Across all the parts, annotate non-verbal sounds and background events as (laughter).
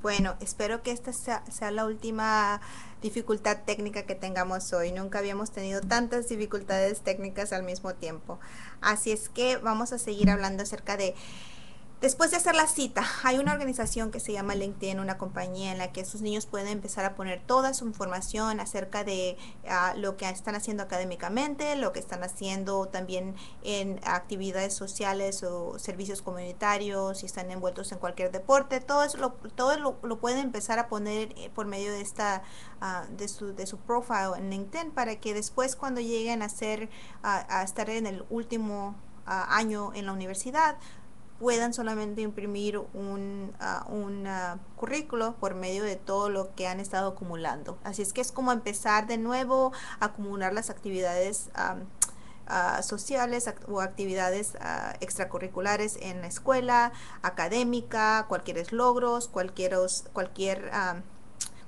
Bueno, espero que esta sea, la última dificultad técnica que tengamos hoy. Nunca habíamos tenido tantas dificultades técnicas al mismo tiempo. Así es que vamos a seguir hablando acerca de Después de hacer la cita, hay una organización que se llama LinkedIn, una compañía en la que sus niños pueden empezar a poner toda su información acerca de ah, lo que están haciendo académicamente, lo que están haciendo también en actividades sociales o servicios comunitarios, si están envueltos en cualquier deporte, todo eso lo, todo lo, pueden empezar a poner eh, por medio de esta ah, de su de su profile en LinkedIn para que después cuando lleguen a ser a estar en el último año en la universidad puedan solamente imprimir un, uh, currículo por medio de todo lo que han estado acumulando. Así es que es como empezar de nuevo a acumular las actividades sociales o actividades extracurriculares en la escuela, académica, cualquier logros, cualquier, cualquier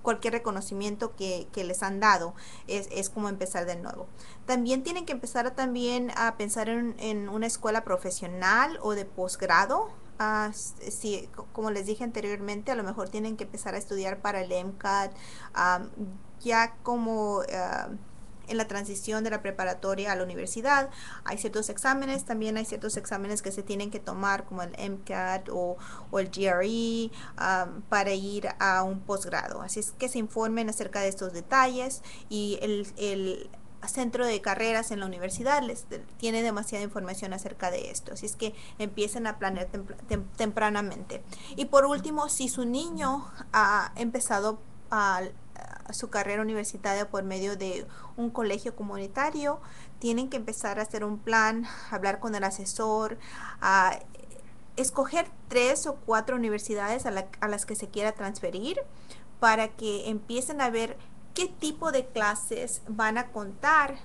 cualquier reconocimiento que, les han dado. Es, como empezar de nuevo. También tienen que empezar a, también a pensar en, una escuela profesional o de posgrado. Uh, si, como les dije anteriormente, a lo mejor tienen que empezar a estudiar para el MCAT. ya como ah, en la transición de la preparatoria a la universidad. Hay ciertos exámenes, también hay ciertos exámenes que se tienen que tomar como el MCAT o, el GRE um, para ir a un posgrado. Así es que se informen acerca de estos detalles y el, centro de carreras en la universidad les tiene demasiada información acerca de esto. Así es que empiecen a planear tempranamente. Y por último, si su niño ha empezado a su carrera universitaria por medio de un colegio comunitario, tienen que empezar a hacer un plan, hablar con el asesor, a escoger tres o cuatro universidades a, a las que se quiera transferir para que empiecen a ver qué tipo de clases van a contar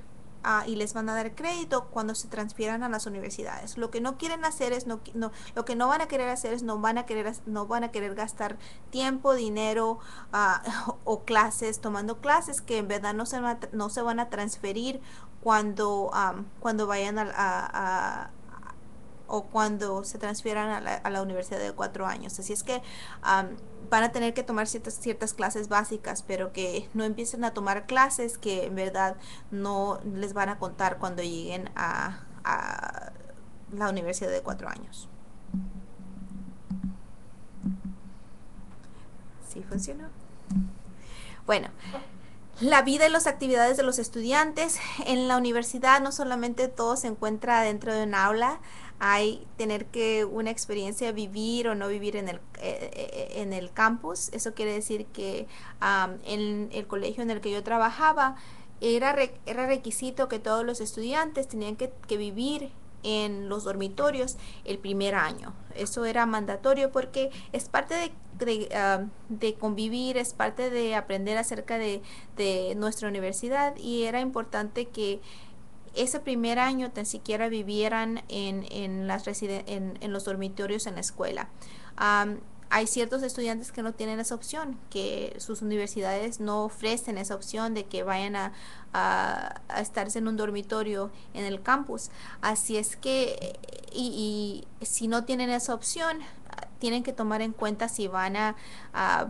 y les van a dar crédito cuando se transfieran a las universidades. Lo que no quieren hacer es no, no lo que no van a querer hacer es no van a querer no van a querer gastar tiempo, dinero uh, (laughs) o clases tomando clases que en verdad no se no se van a transferir cuando cuando vayan a o cuando se transfieran a la, a la, universidad de cuatro años. Así es que van a tener que tomar ciertas, ciertas clases básicas, pero que no empiecen a tomar clases que en verdad no les van a contar cuando lleguen a, a la universidad de cuatro años. ¿Sí funcionó? Bueno. La vida y las actividades de los estudiantes en la universidad no solamente todo se encuentra dentro de un aula, hay tener que una experiencia vivir o no vivir en el, eh, eh, en el campus. Eso quiere decir que en el colegio en el que yo trabajaba era, era requisito que todos los estudiantes tenían que, vivir en los dormitorios el primer año. Eso era mandatorio porque es parte de, de, convivir, es parte de aprender acerca de, de, nuestra universidad y era importante que ese primer año tan siquiera vivieran en, en las en, en, los dormitorios en la escuela. hay ciertos estudiantes que no tienen esa opción, que sus universidades no ofrecen esa opción de que vayan a, a, estarse en un dormitorio en el campus. Así es que, y, si no tienen esa opción, tienen que tomar en cuenta si van a,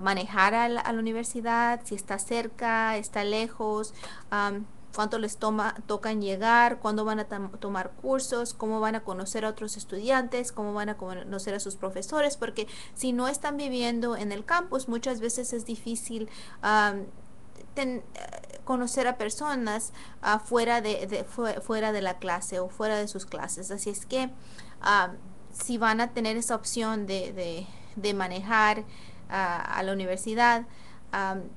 manejar a la, universidad, si está cerca, está lejos cuánto les toma, tocan llegar, cuándo van a tomar cursos, cómo van a conocer a otros estudiantes, cómo van a conocer a sus profesores, porque si no están viviendo en el campus, muchas veces es difícil conocer a personas fuera, de, fuera de la clase o fuera de sus clases. Así es que si van a tener esa opción de, de, manejar a la universidad,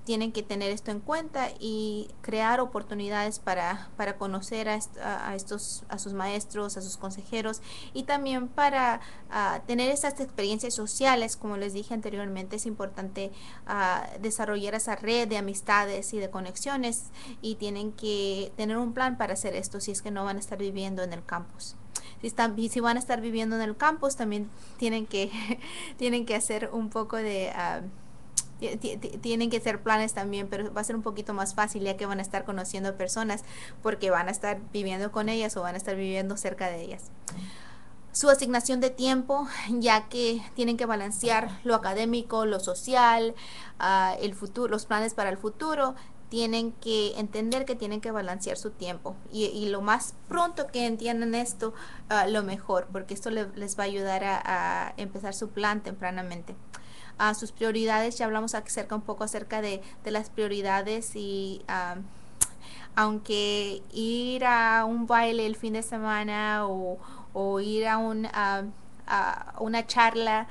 tienen que tener esto en cuenta y crear oportunidades para, para conocer a, estos a sus maestros, a sus consejeros y también para ah, tener esas experiencias sociales, como les dije anteriormente, es importante ah, desarrollar esa red de amistades y de conexiones y tienen que tener un plan para hacer esto si es que no van a estar viviendo en el campus. Si están si van a estar viviendo en el campus también tienen que (laughs) tienen que hacer un poco de ah, tienen que ser planes también, pero va a ser un poquito más fácil ya que van a estar conociendo personas porque van a estar viviendo con ellas o van a estar viviendo cerca de ellas. su asignación de tiempo, ya que tienen que balancear lo académico, lo social, uh, el futuro, los planes para el futuro, tienen que entender que tienen que balancear su tiempo y, lo más pronto que entiendan esto, uh, lo mejor, porque esto le, les va a ayudar a empezar su plan tempranamente. A uh, sus prioridades, ya hablamos acerca un poco acerca de, de las prioridades y uh, aunque ir a un baile el fin de semana o, o ir a, un, a, a una charla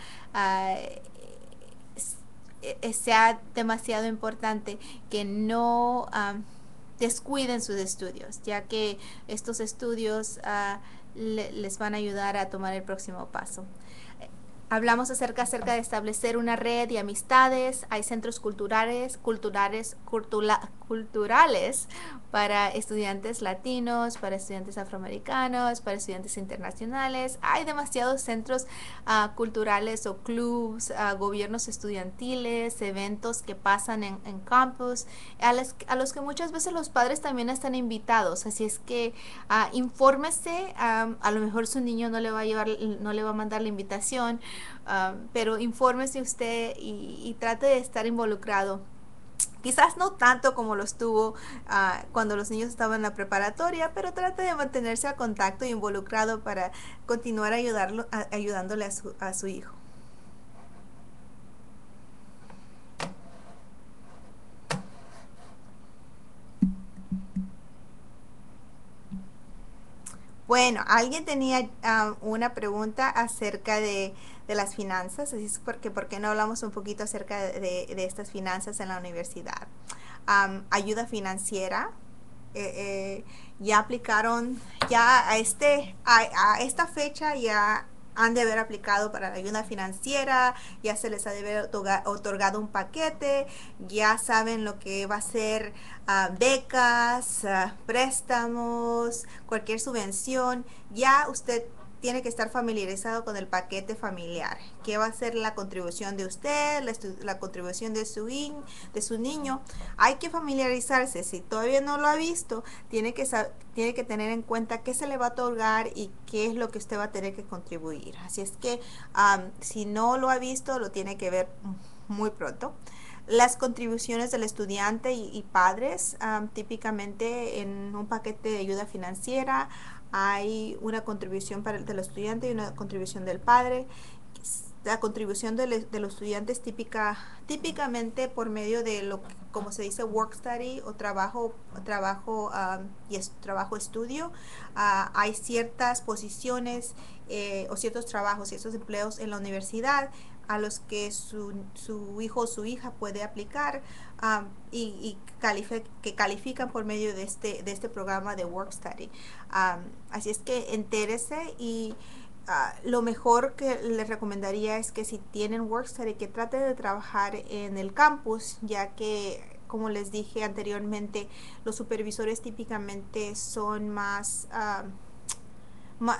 eh, sea demasiado importante que no um, descuiden sus estudios, ya que estos estudios uh, le, les van a ayudar a tomar el próximo paso. Hablamos acerca, acerca de establecer una red de amistades, hay centros culturales, culturales, cultura, culturales para estudiantes latinos, para estudiantes afroamericanos, para estudiantes internacionales. Hay demasiados centros uh, culturales o clubs, uh, gobiernos estudiantiles, eventos que pasan en, en campus, a, las, a, los que muchas veces los padres también están invitados. Así es que uh, infórmese, um, a lo mejor su niño no le va a llevar, no le va a mandar la invitación, pero infórmese usted y, trate de estar involucrado Quizás no tanto como lo estuvo uh, cuando los niños estaban en la preparatoria, pero trate de mantenerse a contacto y involucrado para continuar ayudarlo, a, ayudándole a su, a su hijo. Bueno, alguien tenía uh, una pregunta acerca de de las finanzas, así es porque, ¿por qué no hablamos un poquito acerca de, de estas finanzas en la universidad? Um, ayuda financiera, eh, eh, ya aplicaron, ya a, este, a, a, esta fecha ya han de haber aplicado para la ayuda financiera, ya se les ha de haber otorgado un paquete, ya saben lo que va a ser uh, becas, uh, préstamos, cualquier subvención, ya usted tiene que estar familiarizado con el paquete familiar. ¿Qué va a ser la contribución de usted, la, la contribución de su, in, de su niño? Hay que familiarizarse. Si todavía no lo ha visto, tiene que, tiene que tener en cuenta qué se le va a otorgar y qué es lo que usted va a tener que contribuir. Así es que si no lo ha visto, lo tiene que ver muy pronto las contribuciones del estudiante y, y padres, um, típicamente en un paquete de ayuda financiera, hay una contribución para el, del estudiante y una contribución del padre. La contribución de, de los estudiantes típica, típicamente por medio de lo como se dice work study o trabajo trabajo um, y es, trabajo estudio uh, hay ciertas posiciones eh, o ciertos trabajos ciertos empleos en la universidad a los que su, su hijo o su hija puede aplicar um, y, y que califican por medio de este, de este programa de Work Study. Um, así es que entérese y uh, lo mejor que les recomendaría es que si tienen Work Study, que traten de trabajar en el campus, ya que como les dije anteriormente, los supervisores típicamente son más, uh, más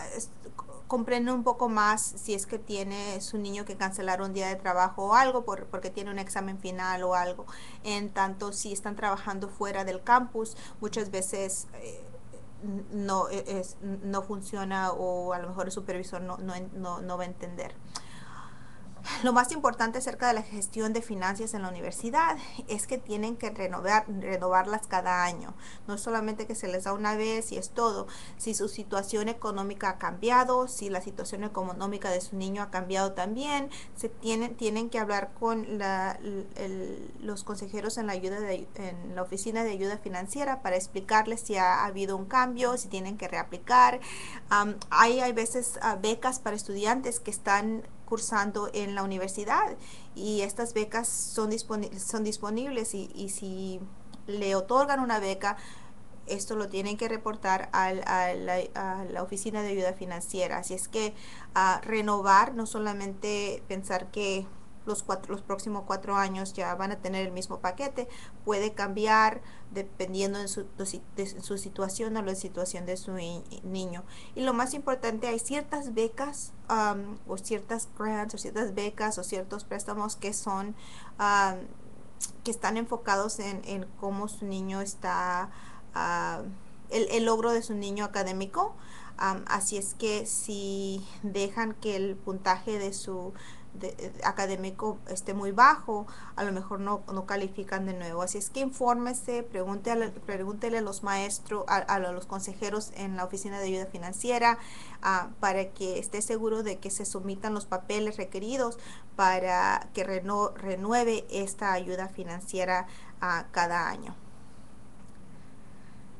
comprende un poco más si es que tiene su niño que cancelar un día de trabajo o algo por, porque tiene un examen final o algo. En tanto, si están trabajando fuera del campus, muchas veces eh, no, e, es, no funciona o a lo mejor el supervisor no, no, no, no va a entender. Lo más importante acerca de la gestión de finanzas en la universidad es que tienen que renovar, renovarlas cada año. No solamente que se les da una vez y es todo. Si su situación económica ha cambiado, si la situación económica de su niño ha cambiado también, se tienen, tienen que hablar con la, el, los consejeros en la, ayuda de, en la oficina de ayuda financiera para explicarles si ha, habido un cambio, si tienen que reaplicar. Hay, hay veces uh, becas para estudiantes que están cursando en la universidad y estas becas son, disponibles son disponibles y, y, si le otorgan una beca, esto lo tienen que reportar al, a, la, a, la, oficina de ayuda financiera. Así es que a renovar, no solamente pensar que los, cuatro, los próximos cuatro años ya van a tener el mismo paquete. Puede cambiar dependiendo de su, de su situación o la situación de su niño. Y lo más importante, hay ciertas becas um, o ciertas grants o ciertas becas o ciertos préstamos que son... Um, que están enfocados en, en cómo su niño está, uh, el, el, logro de su niño académico. así es que si dejan que el puntaje de su de, académico esté muy bajo, a lo mejor no, no, califican de nuevo. Así es que infórmese, pregúntele, pregúntele a los maestros, a, los consejeros en la oficina de ayuda financiera uh, para que esté seguro de que se sometan los papeles requeridos para que renueve esta ayuda financiera uh, cada año.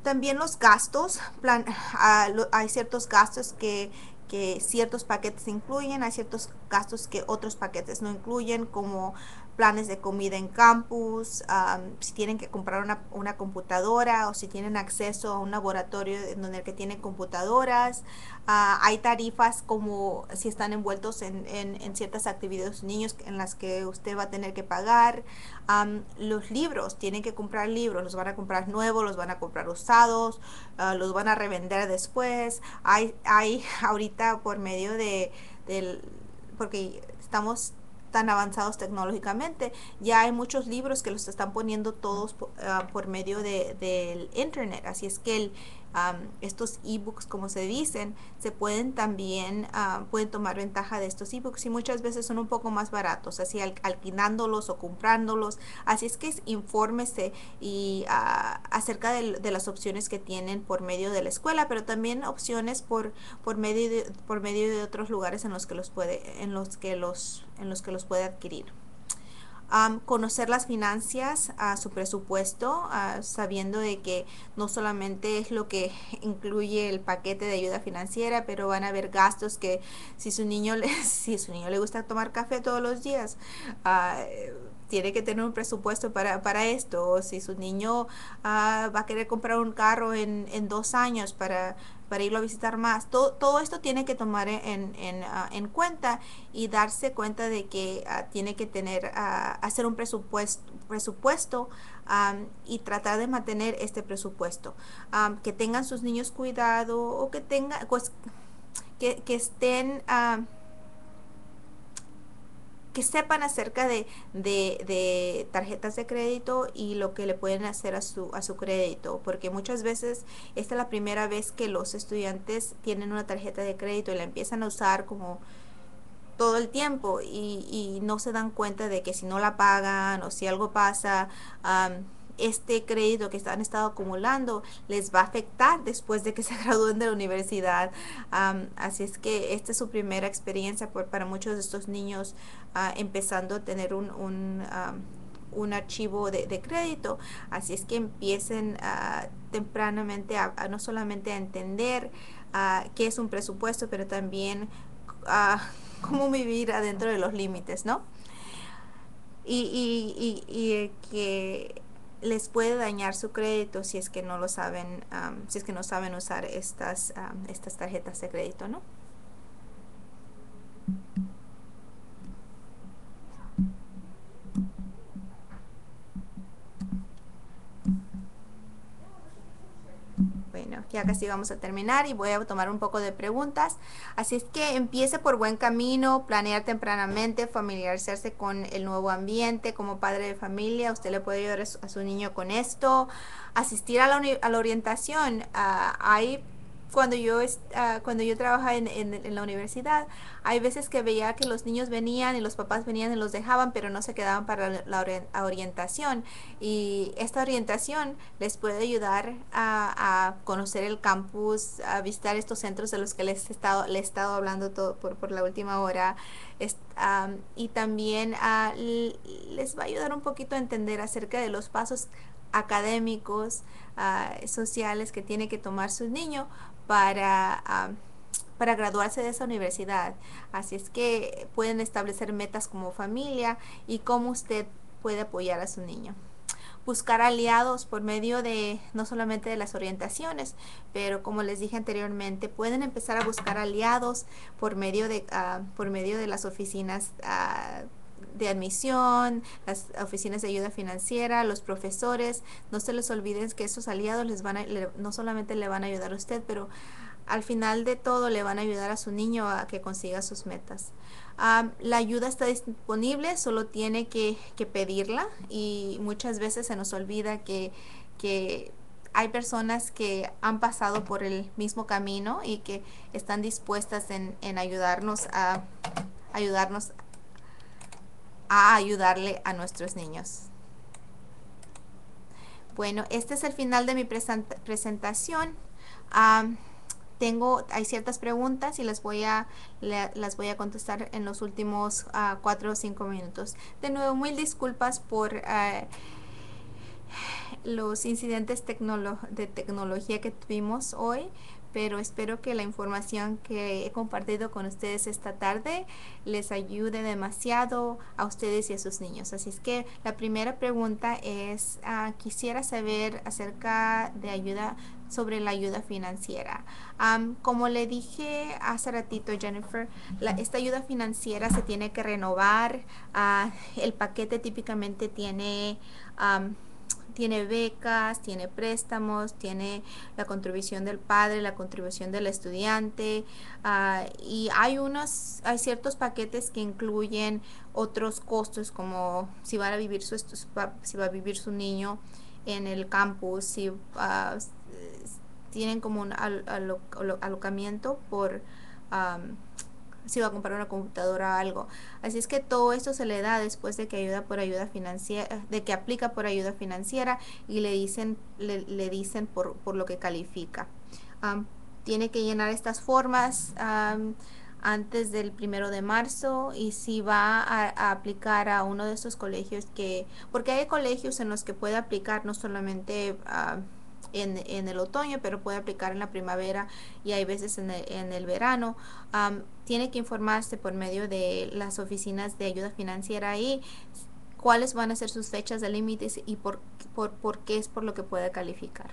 También los gastos, plan, uh, hay ciertos gastos que que ciertos paquetes incluyen, hay ciertos gastos que otros paquetes no incluyen, como planes de comida en campus, si tienen que comprar una, una, computadora o si tienen acceso a un laboratorio en donde que tiene computadoras. Uh, hay tarifas como si están envueltos en, en, en, ciertas actividades niños en las que usted va a tener que pagar. Um, los libros, tienen que comprar libros, los van a comprar nuevos, los van a comprar usados, uh, los van a revender después. Hay, hay (laughs) ahorita por medio de, del, porque estamos tan avanzados tecnológicamente. Ya hay muchos libros que los están poniendo todos uh, por medio del de, internet. Así es que el, um, estos ebooks, como se dicen, se pueden también, pueden tomar ventaja de estos ebooks y muchas veces son un poco más baratos, así al, alquilándolos o comprándolos. Así es que infórmese y uh, acerca de, de, las opciones que tienen por medio de la escuela, pero también opciones por, por, medio, de, por medio de otros lugares en los que los puede, en los que los, en los que los puede adquirir. Um, conocer las finanzas, a su presupuesto, uh, sabiendo de que no solamente es lo que (laughs) incluye el paquete de ayuda financiera, pero van a haber gastos que si su niño le, (laughs) si su niño le gusta tomar café todos los días, uh, tiene que tener un presupuesto para, para esto. O si su niño uh, va a querer comprar un carro en, en dos años para para irlo a visitar más. Todo, todo esto tiene que tomar en, en, en cuenta y darse cuenta de que uh, tiene que tener, uh, hacer un presupuesto, presupuesto um, y tratar de mantener este presupuesto. Um, que tengan sus niños cuidado o que tengan, pues, que, que estén que sepan acerca de, de, tarjetas de crédito y lo que le pueden hacer a su, a su crédito, porque muchas veces esta es la primera vez que los estudiantes tienen una tarjeta de crédito y la empiezan a usar como todo el tiempo y, y no se dan cuenta de que si no la pagan o si algo pasa, este crédito que han estado acumulando les va a afectar después de que (laughs) se gradúen de la universidad. así es que esta es su primera experiencia para muchos de estos niños uh, empezando a tener un, un, un archivo de, de, crédito. Así es que empiecen uh, tempranamente a, no solamente a entender uh, qué es un presupuesto, pero también (laughs) cómo vivir adentro de los límites, ¿no? Y, y, y que les puede dañar su crédito si es que no lo saben, um, si es que no saben usar estas, um, estas tarjetas de crédito, ¿no? Ya casi vamos a terminar y voy a tomar un poco de preguntas. Así es que empiece por buen camino, planear tempranamente, familiarizarse con el nuevo ambiente. Como padre de familia, usted le puede ayudar a su, niño con esto. Asistir a la, a la orientación. Uh, hay cuando yo, uh, cuando yo trabajaba en, en, la universidad, hay veces que veía que los niños venían y los papás venían y los dejaban, pero no se quedaban para la, orientación. Y esta orientación les puede ayudar a, conocer el campus, a visitar estos centros de los que les he estado, les he estado hablando todo por, por la última hora. Y también uh, les va a ayudar un poquito a entender acerca de los pasos académicos, uh, sociales que tiene que tomar su niño para, para graduarse de esa universidad. Así es que pueden establecer metas como familia y cómo usted puede apoyar a su niño buscar aliados por medio de no solamente de las orientaciones, pero como les dije anteriormente, pueden empezar a buscar aliados por medio de, uh, por medio de las oficinas uh, de admisión, las oficinas de ayuda financiera, los profesores. No se les olviden que esos aliados les van a, le, no solamente le van a ayudar a usted, pero al final de todo le van a ayudar a su niño a que consiga sus metas. Um, la ayuda está disponible, solo tiene que, que, pedirla y muchas veces se nos olvida que, que hay personas que han pasado por el mismo camino y que están dispuestas en, en ayudarnos a ayudarnos a ayudarle a nuestros niños. Bueno, este es el final de mi presentación. tengo, hay ciertas preguntas y las voy a, las voy a contestar en los últimos uh, cuatro o cinco minutos. De nuevo, mil disculpas por uh, los incidentes de tecnología que tuvimos hoy pero espero que la información que he compartido con ustedes esta tarde les ayude demasiado a ustedes y a sus niños. Así es que la primera pregunta es, ah, quisiera saber acerca de ayuda sobre la ayuda financiera. como le dije hace ratito, Jennifer, esta ayuda financiera se tiene que renovar. Ah, el paquete típicamente tiene tiene becas, tiene préstamos, tiene la contribución del padre, la contribución del estudiante ah, y hay unos, hay ciertos paquetes que incluyen otros costos como si va a vivir su, si va a vivir su niño en el campus, si ah, tienen como un alocamiento por si va a comprar una computadora o algo. Así es que todo esto se le da después de que ayuda por ayuda financiera, de que aplica por ayuda financiera y le dicen, le, dicen por, por, lo que califica. tiene que llenar estas formas antes del primero de marzo y si va a, aplicar a uno de estos colegios que, porque hay colegios en los que puede aplicar no solamente en, en, el otoño, pero puede aplicar en la primavera y hay veces en el, en el verano. tiene que informarse por medio de las oficinas de ayuda financiera ahí cuáles van a ser sus fechas de límites y por, por, por, qué es por lo que puede calificar.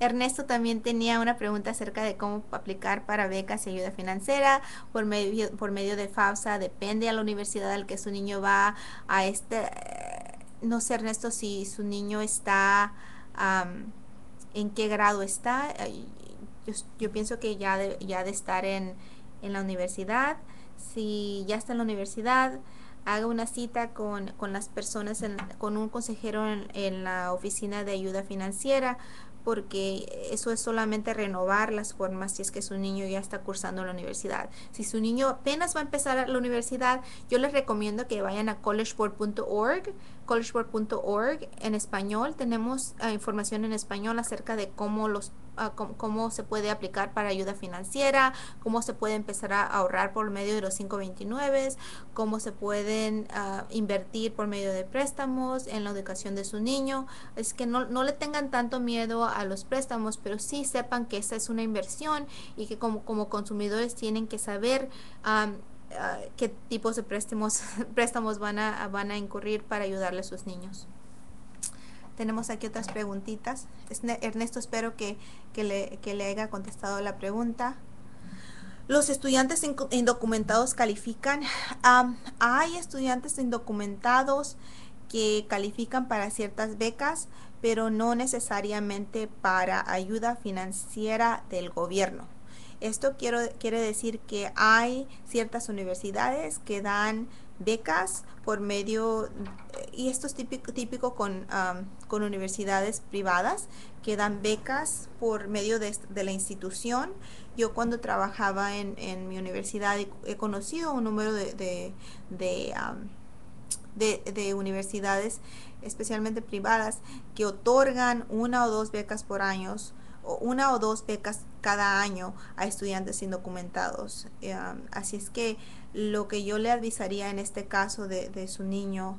Ernesto también tenía una pregunta acerca de cómo aplicar para becas y ayuda financiera por medio, por medio de FAFSA. Depende a la universidad al que su niño va a este no sé Ernesto si su niño está, en qué grado está. Yo, pienso que ya de, ya de estar en, en, la universidad. Si ya está en la universidad, haga una cita con, con las personas, con un consejero en, en la oficina de ayuda financiera porque eso es solamente renovar las formas si es que su niño ya está cursando la universidad. Si su niño apenas va a empezar la universidad, yo les recomiendo que vayan a collegeboard.org, collegeboard.org en español. Tenemos eh, información en español acerca de cómo los cómo, se puede aplicar para ayuda financiera, cómo se puede empezar a ahorrar por medio de los 529, cómo se pueden ah, invertir por medio de préstamos en la educación de su niño. Es que no, no, le tengan tanto miedo los préstamos, pero sí sepan que esta es una inversión y que como, como consumidores tienen que saber ah, qué tipos de préstamos, (laughs) préstamos van, a, van a incurrir para ayudarle a sus niños. Tenemos aquí otras preguntitas. Ernesto, espero que, le, le haya contestado la pregunta. Los estudiantes indocumentados califican. hay estudiantes indocumentados que califican para ciertas becas, pero no necesariamente para ayuda financiera del gobierno. Esto quiero, quiere decir que hay ciertas universidades que dan becas por medio, y esto es típico, típico con, con universidades privadas, que dan becas por medio de, la institución. Yo cuando trabajaba en, en mi universidad he, conocido un número de, de, de, universidades, especialmente privadas, que otorgan una o dos becas por año o una o dos becas cada año a estudiantes indocumentados. así es que lo que yo le avisaría en este caso de, su niño,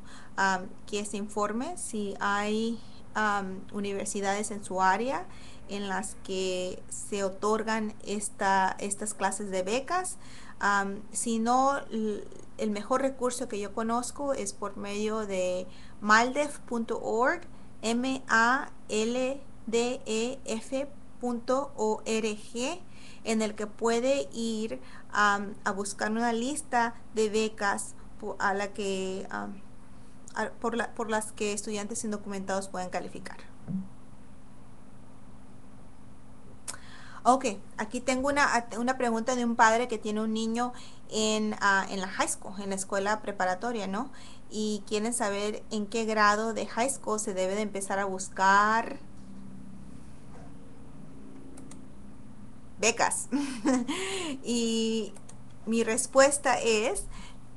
que se informe si hay universidades en su área en las que se otorgan esta, estas clases de becas. si no, el mejor recurso que yo conozco es por medio de maldef.org, M-A-L-D-E-F.org, en el que puede ir a buscar una lista de becas a la que, por, la, por las que estudiantes indocumentados pueden calificar. Ok, aquí tengo una, una pregunta de un padre que tiene un niño en, ah, en la high school, en la escuela preparatoria, ¿no? Y quieren saber en qué grado de high school se debe de empezar a buscar becas. (laughs) y mi respuesta es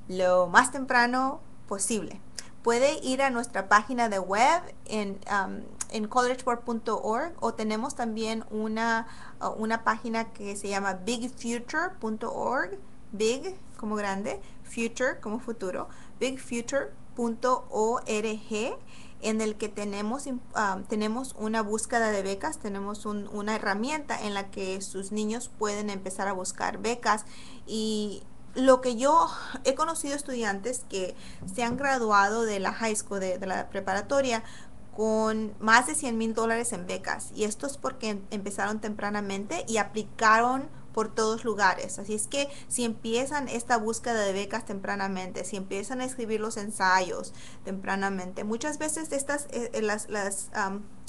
lo más temprano posible. Puede ir a nuestra página de web en, um, en collegeboard.org o tenemos también una, uh, una página que se llama bigfuture.org, big como grande, future como futuro, bigfuture.org en el que tenemos, um, tenemos una búsqueda de becas, tenemos una herramienta en la que sus niños pueden empezar a buscar becas y lo que yo he conocido estudiantes que se han graduado de la high school, de, de la preparatoria, con más de 100 mil dólares en becas. Y esto es porque empezaron tempranamente y aplicaron por todos lugares. Así es que si empiezan esta búsqueda de becas tempranamente, si empiezan a escribir los ensayos tempranamente, muchas veces estas, eh, eh, las, las,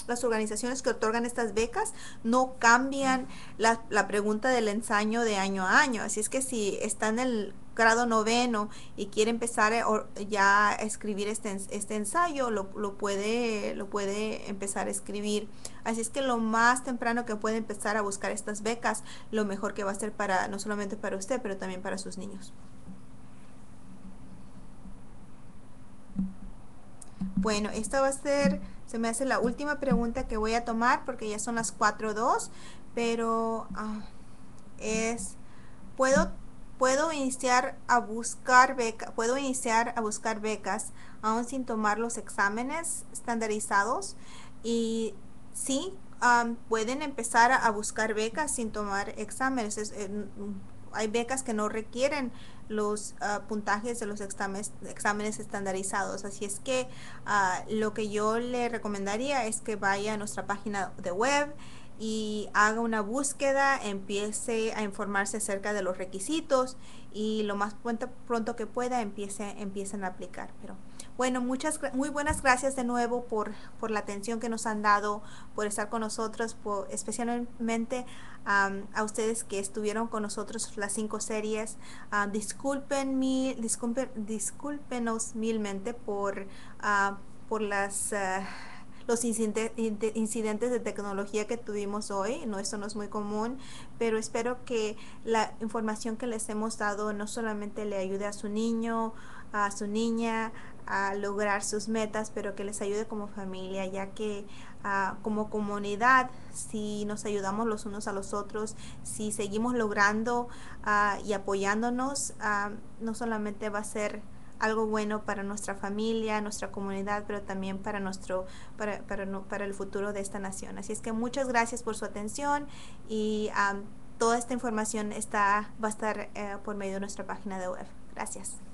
las organizaciones que otorgan estas becas no cambian la, la pregunta del ensayo de año a año. Así es que si están en el grado noveno y quiere empezar ya a escribir este, este ensayo, lo, puede, lo puede empezar a escribir. Así es que lo más temprano que puede empezar a buscar estas becas, lo mejor que va a ser para, no solamente para usted, pero también para sus niños. Bueno, esta va a ser, se me hace la última pregunta que voy a tomar porque ya son las 4.2, pero ah, es, ¿puedo puedo iniciar a buscar beca, puedo iniciar a buscar becas aún sin tomar los exámenes estandarizados y sí pueden empezar a, buscar becas sin tomar exámenes hay becas que no requieren los ah, puntajes de los exámenes, exámenes estandarizados. Así es que ah, lo que yo le recomendaría es que vaya a nuestra página de web y haga una búsqueda, empiece a informarse acerca de los requisitos y lo más pronto, que pueda empiece, empiecen a aplicar. Pero bueno, muchas muy buenas gracias de nuevo por, por la atención que nos han dado, por estar con nosotros, especialmente a ustedes que estuvieron con nosotros las cinco series. disculpen mi, disculpen, discúlpenos milmente por, uh, por las... Uh, los incidentes de tecnología que tuvimos hoy. No, esto no es muy común, pero espero que la información que les hemos dado no solamente le ayude a su niño, a su niña, a lograr sus metas, pero que les ayude como familia, ya que uh, como comunidad, si nos ayudamos los unos a los otros, si seguimos logrando uh, y apoyándonos, uh, no solamente va a ser algo bueno para nuestra familia, nuestra comunidad, pero también para nuestro para, para, para el futuro de esta nación. Así es que muchas gracias por su atención y toda esta información está va a estar eh, por medio de nuestra página de web. Gracias.